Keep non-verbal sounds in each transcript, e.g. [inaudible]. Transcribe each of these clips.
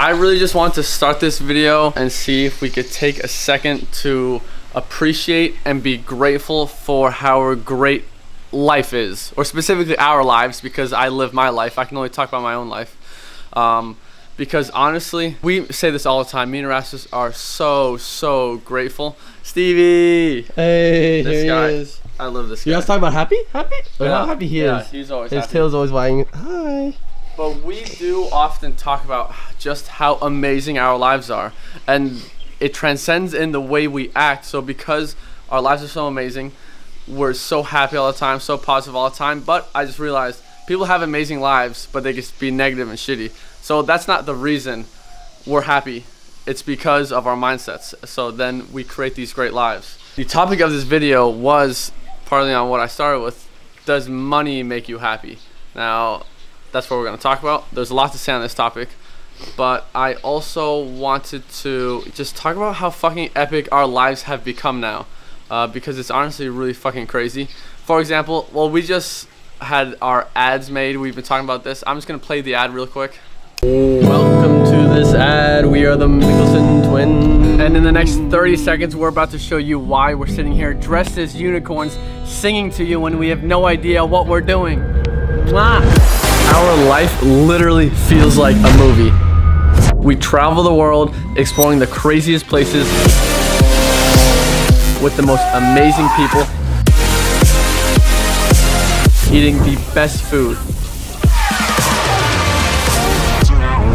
I really just want to start this video and see if we could take a second to appreciate and be grateful for how great life is, or specifically our lives, because I live my life. I can only talk about my own life. Um, because honestly, we say this all the time. Me and Erasmus are so, so grateful. Stevie! Hey, This here guy. he is. I love this You guy. guys talk about happy? Happy? Yeah. how happy he Yeah, is. he's always His happy. tail's always wagging. Hi. But we do often talk about just how amazing our lives are. And it transcends in the way we act. So because our lives are so amazing, we're so happy all the time, so positive all the time. But I just realized people have amazing lives, but they just be negative and shitty. So that's not the reason we're happy. It's because of our mindsets. So then we create these great lives. The topic of this video was partly on what I started with. Does money make you happy? Now, that's what we're going to talk about. There's a lot to say on this topic, but I also wanted to just talk about how fucking epic our lives have become now, uh, because it's honestly really fucking crazy. For example, well, we just had our ads made. We've been talking about this. I'm just gonna play the ad real quick. Welcome to this ad. We are the Mikkelsen twins. And in the next 30 seconds, we're about to show you why we're sitting here dressed as unicorns, singing to you when we have no idea what we're doing. Mwah! Our life literally feels like a movie. We travel the world, exploring the craziest places with the most amazing people, eating the best food.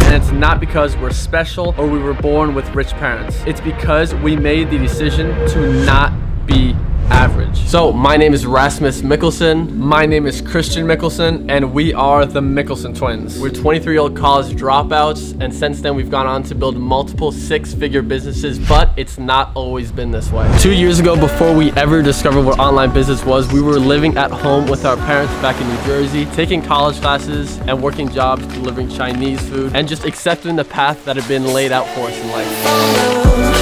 And it's not because we're special or we were born with rich parents. It's because we made the decision to not be average. So, my name is Rasmus Mikkelsen. My name is Christian Mikkelsen, and we are the Mikkelsen twins. We're 23 year old college dropouts, and since then we've gone on to build multiple six figure businesses, but it's not always been this way. Two years ago, before we ever discovered what online business was, we were living at home with our parents back in New Jersey, taking college classes and working jobs delivering Chinese food, and just accepting the path that had been laid out for us in life.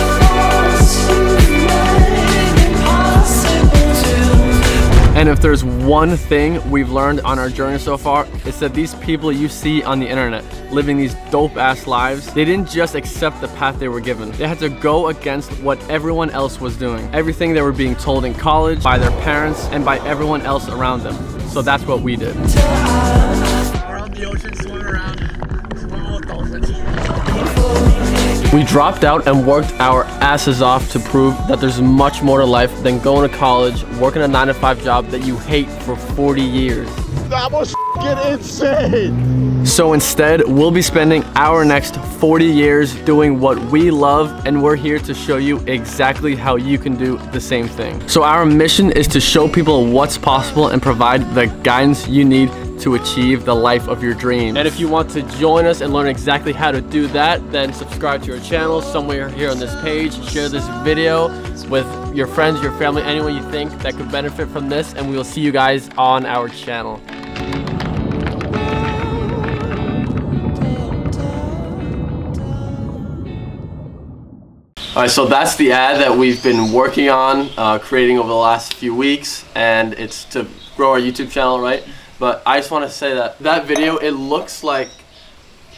And if there's one thing we've learned on our journey so far, it's that these people you see on the internet living these dope ass lives, they didn't just accept the path they were given. They had to go against what everyone else was doing. Everything they were being told in college, by their parents, and by everyone else around them. So that's what we did. We're on the ocean swimming around, with dolphins. We dropped out and worked our asses off to prove that there's much more to life than going to college, working a 9 to 5 job that you hate for 40 years. That was insane. So instead, we'll be spending our next 40 years doing what we love, and we're here to show you exactly how you can do the same thing. So our mission is to show people what's possible and provide the guidance you need to achieve the life of your dreams. And if you want to join us and learn exactly how to do that, then subscribe to our channel somewhere here on this page. Share this video with your friends, your family, anyone you think that could benefit from this, and we will see you guys on our channel. All right, so that's the ad that we've been working on, uh, creating over the last few weeks, and it's to grow our YouTube channel, right? But I just want to say that that video, it looks like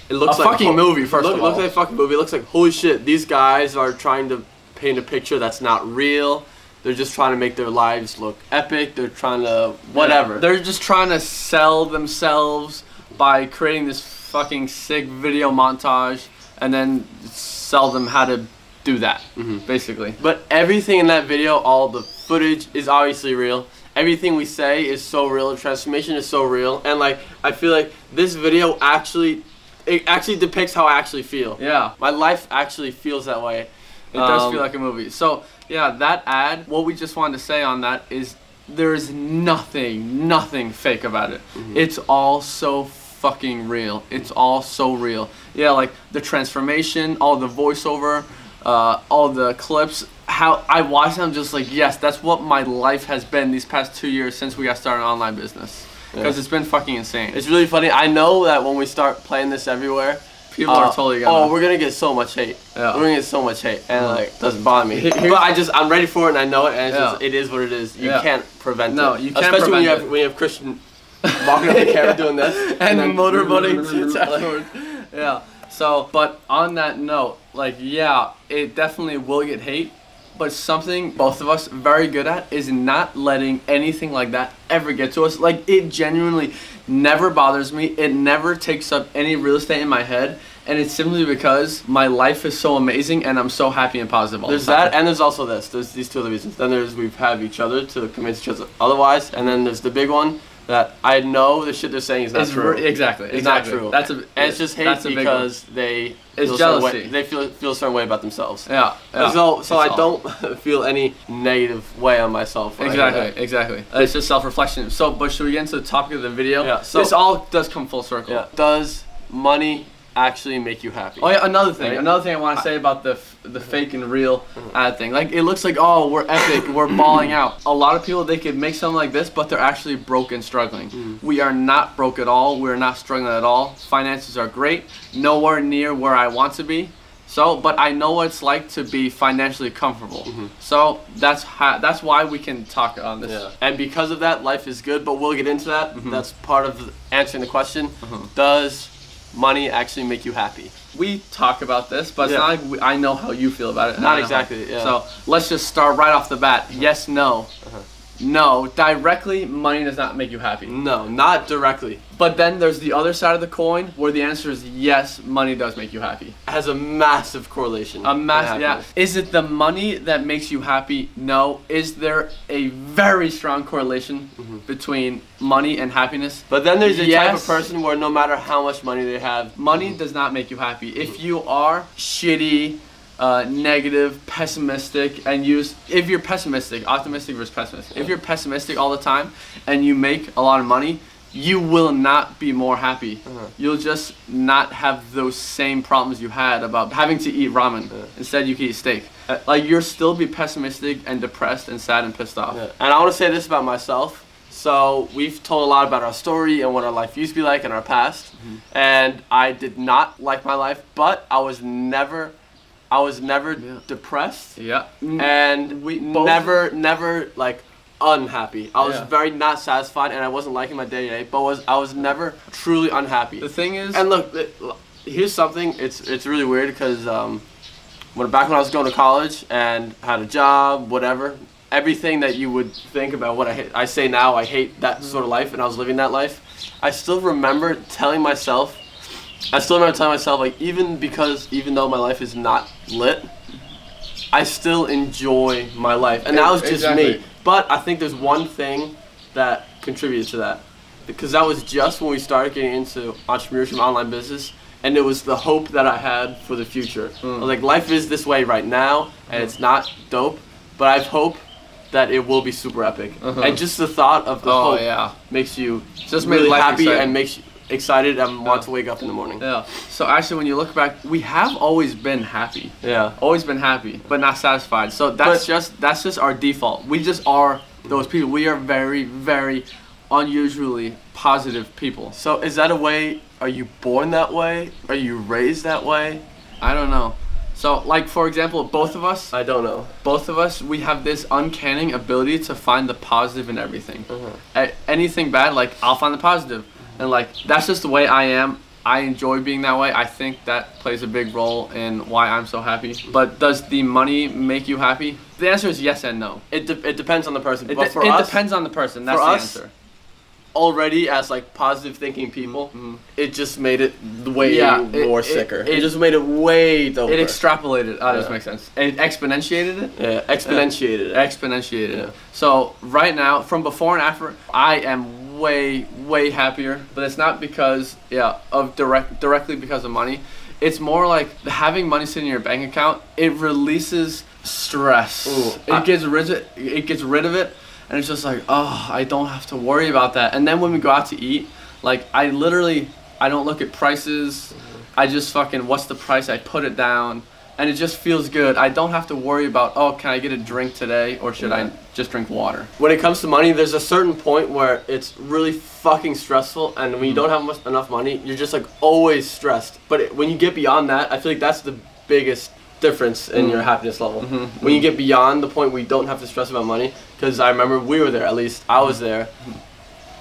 it looks A like fucking movie, first look, of looks like a fucking movie. It looks like holy shit. These guys are trying to paint a picture that's not real. They're just trying to make their lives look epic. They're trying to whatever. They're just trying to sell themselves by creating this fucking sick video montage and then sell them how to do that, mm-hmm. basically. But everything in that video, all the footage is obviously real. Everything we say is so real. The transformation is so real. And like I feel like this video actually it actually depicts how I actually feel. Yeah. My life actually feels that way. It does Um, feel like a movie. So yeah, that ad. What we just wanted to say on that is there is nothing, nothing fake about it. It's all so fucking real. It's all so real. Yeah, like the transformation, all the voiceover, uh, all the clips. How I watch them, just like yes, that's what my life has been these past two years since we got started an online business. Because Yeah. it's been fucking insane. It's really funny. I know that when we start playing this everywhere, People uh, are totally gonna. Oh, we're gonna get so much hate. Yeah. We're gonna get so much hate, and like doesn't bother me. But I just I'm ready for it, and I know it, and it's Yeah. just, it is what it is. You can't prevent it. No, you can't Especially when you have it. when you have Christian walking up the camera [laughs] doing this, and then- motorboating [laughs] afterwards. Yeah. So, but on that note, like, yeah, it definitely will get hate. But something both of us very good at is not letting anything like that ever get to us. Like it genuinely never bothers me. It never takes up any real estate in my head. And it's simply because my life is so amazing and I'm so happy and positive. All There's the time. that, and there's also this. There's these two other reasons. Then there's we have each other to convince each other otherwise, and then there's the big one that I know the shit they're saying is not It's true. exactly. It's exactly. not true. That's a. and it's just hate that's a big one. because they It's feel a certain jealousy. Way, they feel feel a certain way about themselves. Yeah. yeah. So so It's I all- don't [laughs] feel any negative way on myself. when I hear Exactly, exactly. It's just self-reflection. So, but should we get into the topic of the video? Yeah, so- this all does come full circle. Yeah. Does money actually make you happy? Oh yeah, another thing. Right? Another thing I want to say about the the fake and real ad thing. Like it looks like oh we're epic, we're balling out. A lot of people they could make something like this, but they're actually broke and struggling. Mm. We are not broke at all. We're not struggling at all. Finances are great. Nowhere near where I want to be. So, but I know what it's like to be financially comfortable. Mm-hmm. So that's how, that's why we can talk on this. Yeah. And because of that, life is good, but we'll get into that. Mm-hmm. That's part of answering the question. Mm-hmm. Does money actually make you happy? we talk about this, but it's not like I know how you feel about it. Not how- exactly, yeah. So let's just start right off the bat. Yes, no. Uh-huh. No, directly, money does not make you happy. No, not directly. But then there's the other side of the coin where the answer is yes, money does make you happy. Has a massive correlation. A massive, yeah. Is it the money that makes you happy? No. Is there a very strong correlation Mm-hmm. between money and happiness? But then there's a type of person where no matter how much money they have, Money does not make you happy. If you are shitty, uh, negative, pessimistic, and use if you're pessimistic, optimistic versus pessimistic. If you're pessimistic all the time and you make a lot of money, you will not be more happy. You'll just not have those same problems you had about having to eat ramen. Instead, you can eat steak. Uh, Like you'll still be pessimistic and depressed and sad and pissed off. Yeah. And I want to say this about myself. So we've told a lot about our story and what our life used to be like in our past. Mm-hmm. And I did not like my life, but I was never, I was never Yeah. depressed, Yeah. and We we both- never, never like unhappy. I was Yeah. very not satisfied, and I wasn't liking my day to day. But was I was never truly unhappy. The thing is, And look, it- here's something. It's it's really weird because um, when back when I was going to college and had a job, whatever, everything that you would think about what I hate, I say now I hate that sort of life, and I was living that life. I still remember telling myself. I still remember telling myself like even because even though my life is not lit, I still enjoy my life, and that was just Exactly. me. But I think there's one thing that contributed to that because that was just when we started getting into entrepreneurship online business and it was the hope that i had for the future Mm. I was like life is this way right now and it's not dope but i have hope that it will be super epic Uh-huh. and just the thought of the oh hope yeah, makes you Just really happy exciting. and makes you excited and want Yeah. to wake up in the morning. Yeah. So actually, when you look back, we have always been happy. yeah. Always been happy but not satisfied. So that's But- just that's just our default. We just are those people. We are very very unusually positive people. So is that a way are you born that way? Are you raised that way? I don't know. So like for example both of us i don't know. both of us we have this uncanny ability to find the positive in everything. Uh-huh. A- anything bad like i'll find the positive and like that's just the way i am i enjoy being that way i think that plays a big role in why i'm so happy but does the money make you happy the answer is yes and no it, de- it depends on the person It, but de- it us depends on the person. That's the us, answer. already as like positive thinking people, Mhm. it just made it way Yeah, more it- sicker. It, it- just made it way doper. It extrapolated. Oh, that makes sense. It exponentiated it. yeah, exponentiated it. Exponentiated Yeah. it. So right now, from before and after, I am way way happier. But it's not because yeah of direct directly because of money. It's more like having money sitting in your bank account. It releases stress. Ooh, it I- gets rid of it gets rid of it, and it's just like oh I don't have to worry about that. And then when we go out to eat, like I literally I don't look at prices. Mm-hmm. I just fucking what's the price? I put it down, and it just feels good. I don't have to worry about oh can I get a drink today or should Yeah. I just drink water? When it comes to money, there's a certain point where it's really fucking stressful, and when you Mm-hmm. don't have much, enough money, you're just like always stressed. But it, when you get beyond that, I feel like that's the biggest difference in your happiness level. Mhm, When you get beyond the point where you don't have to stress about money, because I remember we were there. At least I was there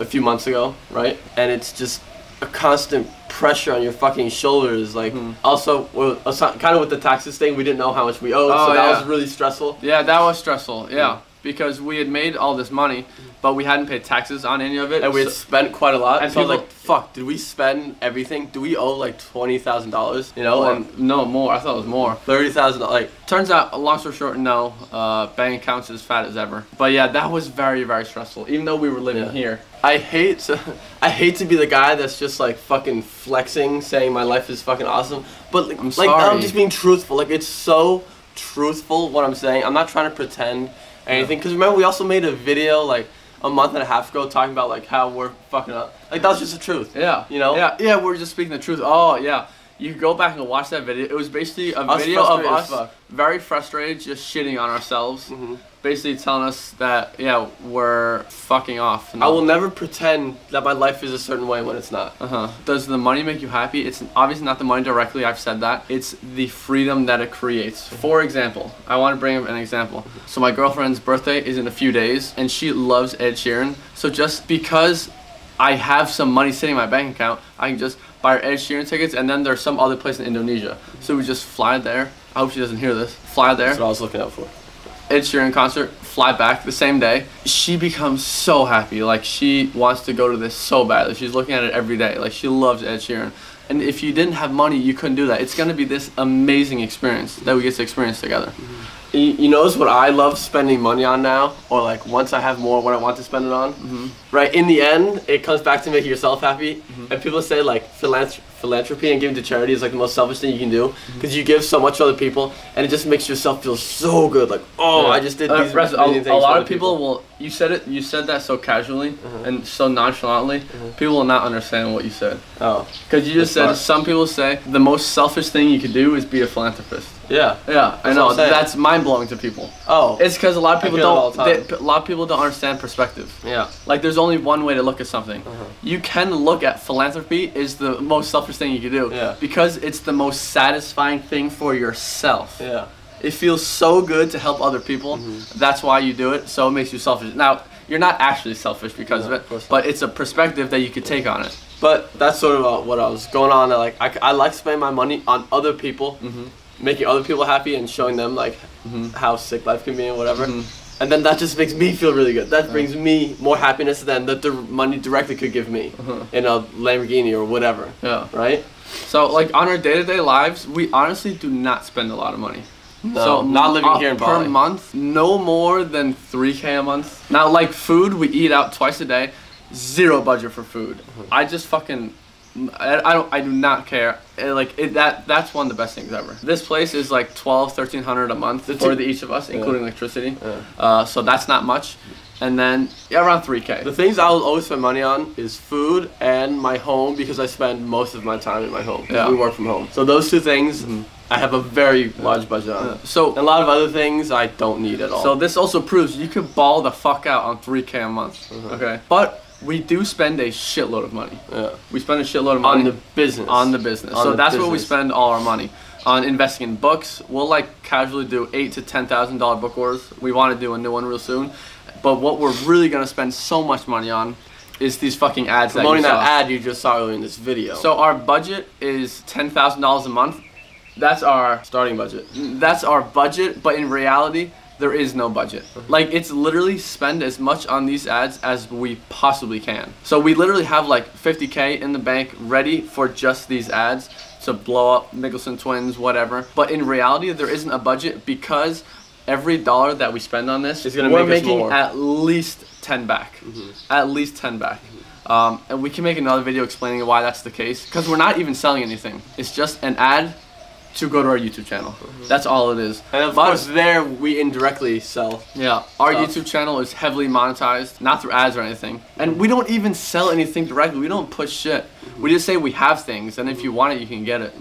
a few months ago, right? And it's just a constant pressure on your fucking shoulders. Like hmm. also, well, kind of with the taxes thing, we didn't know how much we owed, Oh, so that yeah. was really stressful. Yeah, that was stressful. Yeah, hmm. Because we had made all this money, but we hadn't paid taxes on any of it. And we had so- spent quite a lot. And so I was people- like, "Fuck! Did we spend everything? Do we owe like twenty thousand dollars? You know, or- and no more. I thought it was more. thirty thousand? Like, Turns out, long story short, no. Uh, bank accounts as fat as ever. But yeah, that was very, very stressful. Even though we were living Yeah. here. I hate to, [laughs] I hate to be the guy that's just like fucking flexing, saying my life is fucking awesome. But like, I'm like I'm just being truthful. Like it's so truthful what I'm saying. I'm not trying to pretend anything. Cause remember we also made a video like a month and a half ago talking about like how we're fucking up. Like that's just the truth. Yeah. You know? Yeah, yeah. We're just speaking the truth. Oh yeah. You go back and watch that video. It was basically a Us video of us very frustrated, just shitting on ourselves. Mhm. Basically telling us that yeah we're fucking off. I will never pretend that my life is a certain way when it's not. Uh huh. Does the money make you happy? It's obviously not the money directly. I've said that. It's the freedom that it creates. For example, I want to bring up an example. So my girlfriend's birthday is in a few days, and she loves Ed Sheeran. So just because I have some money sitting in my bank account, I can just buy her Ed Sheeran tickets, and then there's some other place in Indonesia. So we just fly there. I hope she doesn't hear this. Fly there. That's what I was looking out for. Ed Sheeran concert, fly back the same day. She becomes so happy. Like she wants to go to this so badly. She's looking at it every day. Like she loves Ed Sheeran. And if you didn't have money, you couldn't do that. It's gonna be this amazing experience that we get to experience together. You, you notice what I love spending money on now, or like once I have more, what I want to spend it on. Mm-hmm. Right in the end, it comes back to making yourself happy. And people say like philanthr- philanthropy and giving to charity is like the most selfish thing you can do Mm-hmm. because you give so much to other people, and it just makes yourself feel so good. Like oh, I just did Uh, these Rez, a, amazing a things for lot other of people, will. You said it. You said that so casually and so nonchalantly. People will not understand what you said. Oh Because you just said That's some people say the most selfish thing you could do is be a philanthropist. yeah. Yeah, I That's know. I'm saying. That's mind blowing to people. Oh It's because a lot of people feel it all don't. They, a lot of people don't understand perspective. yeah. Like, there's only one way to look at something. Uh-huh. You can look at philanthropy is the most selfish thing you can do. Yeah. Because it's the most satisfying thing for yourself. Yeah. It feels so good to help other people. Mm-hmm. That's why you do it. So it makes you selfish. Now, you're not actually selfish because No, of it, of but it's a perspective that you could take on it. But that's sort of uh, what I was going on. Like I, I like spending my money on other people, Mm-hmm. making other people happy and showing them like how sick life can be and whatever. And then that just makes me feel really good. That brings me more happiness than the, the money directly could give me Uh-huh. in a Lamborghini or whatever. Yeah. Right? So, like, on our day to day lives, we honestly do not spend a lot of money. No, so not living uh, here in Bali. per month, no more than three k a month. Now, like food, we eat out twice a day, zero budget for food. Mm-hmm. I just fucking, I, I don't, I do not care. Eh, like it, that, that's one of the best things ever. This place is like 12, 1300 a month for the each of us, including electricity. Yeah. Uh, so that's not much. And then yeah, around three k. The things I will always spend money on is food and my home because I spend most of my time in my home Yeah. We work from home. So those two things I have a very large budget on. So a lot of other things I don't need at all. So this also proves you could ball the fuck out on 3k a month. Uh-huh. Okay. But we do spend a shitload of money. yeah. We spend a shitload of money on the business. on the business. On so the that's where we spend all our money. On investing in books, we'll like casually do eight to ten thousand dollar book orders. We want to do a new one real soon. But what we're really gonna spend so much money on is these fucking ads promoting that you that ad you just saw earlier in this video. So our budget is ten thousand dollars a month. That's our starting budget. that's our budget, but in reality, there is no budget. Like it's literally spend as much on these ads as we possibly can. So we literally have like 50k in the bank ready for just these ads to blow up Mikkelsen twins, whatever. But in reality, there isn't a budget because every dollar that we spend on this, It's gonna we're make us making more. at least 10 back. At least 10 back. Um, and we can make another video explaining why that's the case because we're not even selling anything. It's just an ad to go to our YouTube channel. That's all it is. And of But- course, there we indirectly sell. yeah, our Stuff. YouTube channel is heavily monetized, not through ads or anything. And we don't even sell anything directly. We don't push shit. We just say we have things, and if you want it, you can get it.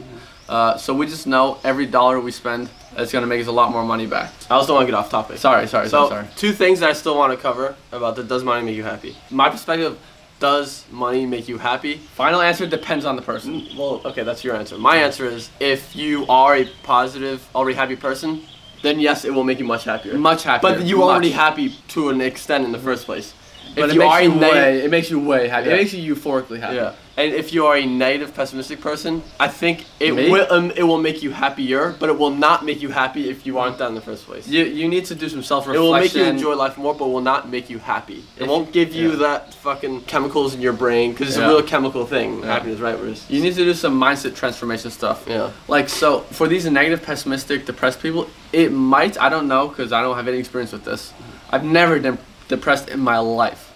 Uh, so we just know every dollar we spend is gonna make us a lot more money back. I also want to get off topic. Sorry, sorry, So, sorry. two things that I still want to cover about the does money make you happy? My perspective, does money make you happy? Final answer depends on the person. Mm, well, okay, that's your answer. My answer is if you are a positive, already happy person, then yes, it will make you much happier. Much happier. But you are already happy to an extent in the first place. But if it you makes are you way, it makes you way happy. Yeah. It makes you euphorically happy. Yeah. And if you are a negative, pessimistic person, I think it will um, it will make you happier, but it will not make you happy if you aren't that in the first place. You you need to do some self reflection. It will make you enjoy life more, but will not make you happy. It If- won't give you yeah. that fucking chemicals in your brain because it's Yeah. a real chemical thing. Yeah. Happiness, right? Whereas, You need to do some mindset transformation stuff. yeah. Like so, for these negative, pessimistic, depressed people, it might. I don't know because I don't have any experience with this. I've never been depressed in my life.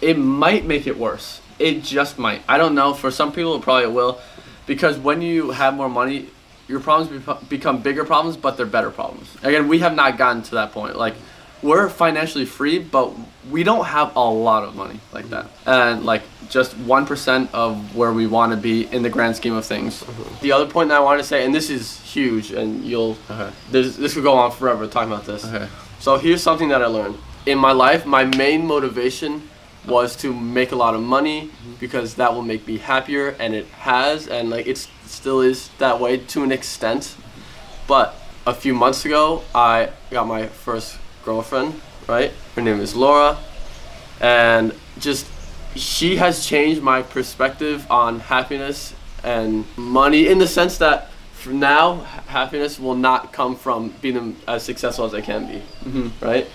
It might make it worse. It just might. I don't know. For some people, it probably will, because when you have more money, your problems beco- become bigger problems, but they're better problems. Again, we have not gotten to that point. Like, we're financially free, but we don't have a lot of money like that, and like just one percent of where we want to be in the grand scheme of things. Mm-hmm. The other point that I wanted to say, and this is huge, and you'll Okay. there's, this could go on forever talking about this. Okay. So here's something that I learned in my life. My main motivation was to make a lot of money because that will make me happier, and it has, and like it still is that way to an extent. But a few months ago, I got my first girlfriend. Right, her name is Laura, and just she has changed my perspective on happiness and money in the sense that for now happiness will not come from being as successful as I can be Mhm. right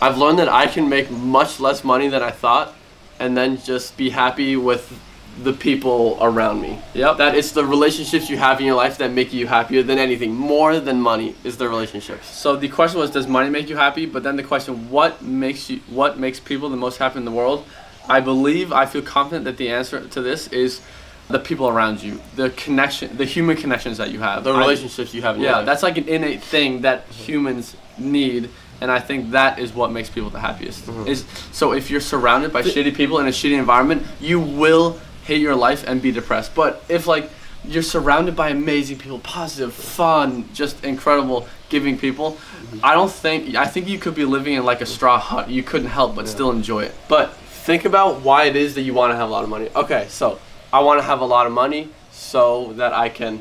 I've learned that I can make much less money than I thought and then just be happy with the people around me Yep. that it's the relationships you have in your life that make you happier than anything more than money is the relationships So the question was, does money make you happy? But then the question, what makes you, what makes people the most happy in the world? I believe, I feel confident that the answer to this is the people around you, the connection, the human connections that you have, the I- relationships you have in yeah, life. that's like an innate thing that mm-hmm. humans need, and I think that is what makes people the happiest. Mm-hmm. Is so if you're surrounded by shitty people in a shitty environment, you will hate your life and be depressed. But if like you're surrounded by amazing people, positive, fun, just incredible, giving people, Mm-hmm. I don't think I think you could be living in like a straw hut. You couldn't help but still enjoy it. But think about why it is that you want to have a lot of money. Okay, so I want to have a lot of money so that I can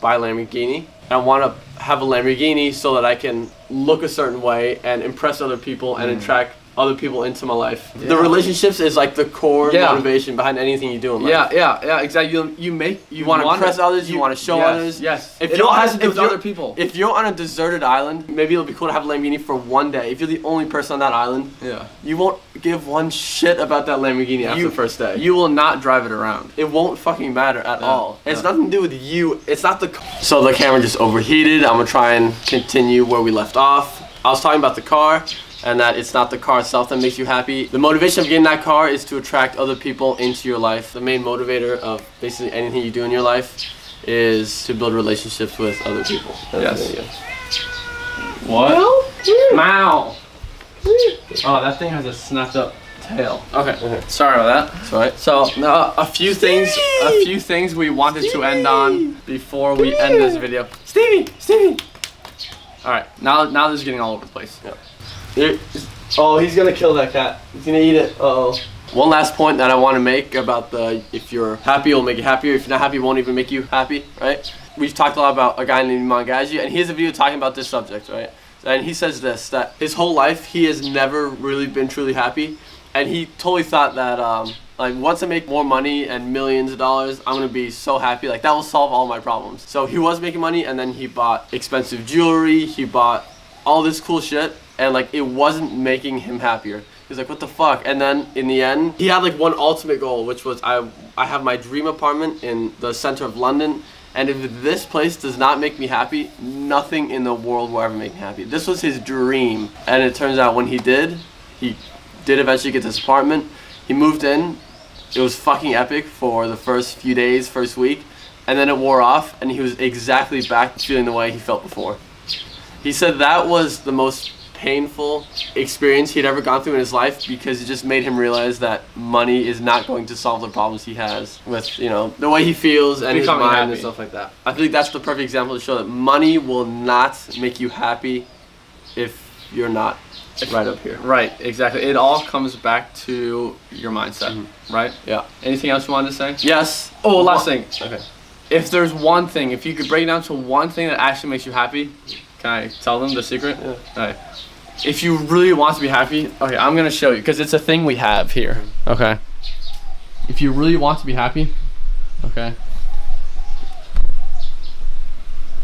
buy a Lamborghini. I want to have a Lamborghini so that I can look a certain way and impress other people and mm. attract other people into my life. The relationships is like the core Yeah. motivation behind anything you do in life. Yeah, yeah, yeah, exactly. You, you make you, You want to impress others. You, want to show yes, others. Yes. If it you're all has to do with other people. If you're on a deserted island, maybe it'll be cool to have a Lamborghini for one day. If you're the only person on that island, yeah. you won't give one shit about that Lamborghini after You- the first day. You will not drive it around. It won't fucking matter at No, all. It's no. nothing to do with you. It's not the. Car. So the camera just overheated. I'm gonna try and continue where we left off. I was talking about the car and that it's not the car itself that makes you happy. The motivation of getting that car is to attract other people into your life. The main motivator of basically anything you do in your life is to build relationships with other people. That's Yes. it, What? Mow. Oh, that thing has a snapped up tail. Okay. Okay. Sorry about that. That's right. So uh, a few things, a few things we wanted to end on before we end this video. Stevie, Stevie. All right. Now, now this is getting all over the place. Oh, he's gonna kill that cat. He's gonna eat it. Uh oh. One last point that I want to make about the if you're happy, it'll make you happier. If you're not happy, it won't even make you happy, right? We've talked a lot about a guy named Iman Gadzhi, and he has a video talking about this subject, right? And he says this that his whole life he has never really been truly happy, and he totally thought that um, like once I make more money and millions of dollars, I'm gonna be so happy. Like that will solve all my problems. So he was making money, and then he bought expensive jewelry. He bought all this cool shit and like it wasn't making him happier. He's like, what the fuck? And then in the end, he had like one ultimate goal, which was I I have my dream apartment in the center of London. And if this place does not make me happy, nothing in the world will ever make me happy. This was his dream. And it turns out when he did, he did eventually get this apartment. He moved in. It was fucking epic for the first few days, first week. And then it wore off, and he was exactly back to feeling the way he felt before. He said that was the most painful experience he'd ever gone through in his life because it just made him realize that money is not going to solve the problems he has with, you know, the way he feels and his mind happy. and stuff like that. I think that's the perfect example to show that money will not make you happy if you're not right up here. Right. Exactly. It all comes back to your mindset. Mm-hmm. Right. Yeah. Anything else you wanted to say? Yes. Oh, last thing. Okay. If there's one thing, if you could break it down to one thing that actually makes you happy, can I tell them the secret? Yeah. Alright. If you really want to be happy, okay, I'm gonna show you because it's a thing we have here. Okay. if you really want to be happy, okay,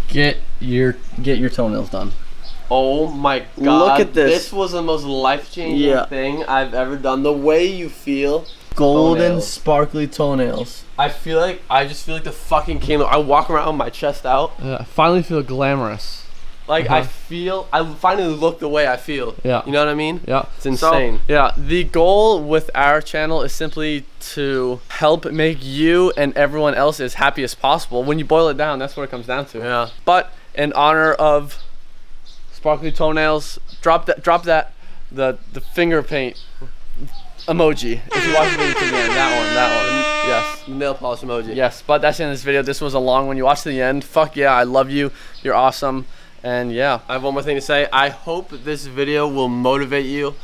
get your get your toenails done. Oh my god. Look at this. This was the most life changing Yeah. thing I've ever done. The way you feel. Golden Toenails. sparkly toenails. I feel like I just feel like the fucking king. I walk around with my chest out. Uh, I finally feel glamorous. Like I Uh-huh. feel I finally look the way I feel. Yeah. You know what I mean? Yeah, It's insane. So, yeah, the goal with our channel is simply to help make you and everyone else as happy as possible. When you boil it down, that's what it comes down to. Yeah. But in honor of sparkly toenails, drop that, drop that, the the finger paint emoji. If you watch the video to the end, that one, that one. Yes. Nail polish emoji. Yes, but that's the end of this video. This was a long one. You watched to the end. Fuck yeah, I love you. You're awesome. And yeah, I have one more thing to say. I hope this video will motivate you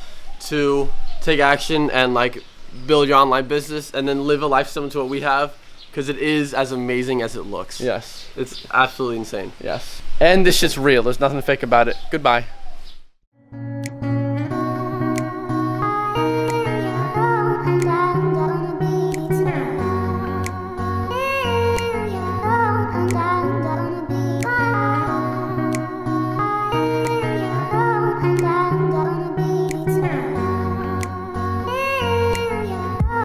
to take action and like build your online business and then live a life similar to what we have because it is as amazing as it looks. yes, It's absolutely insane. yes. And this shit's real. There's nothing fake about it. Goodbye.